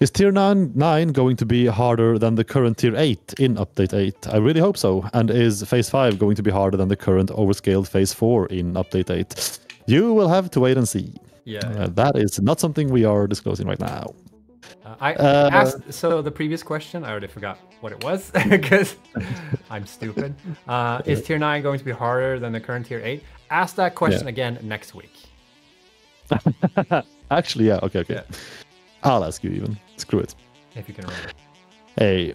Is tier 9, 9 going to be harder than the current tier 8 in update 8? I really hope so. And is phase 5 going to be harder than the current overscaled phase 4 in update 8? You will have to wait and see. Yeah. Uh, that is not something we are disclosing right now. Uh, I Uh, asked. So the previous question, I already forgot what it was because I'm stupid. Uh, is tier nine going to be harder than the current tier eight? Ask that question again next week. Actually, yeah, okay, okay. Yeah. I'll ask you even. Screw it. If you can remember. Hey,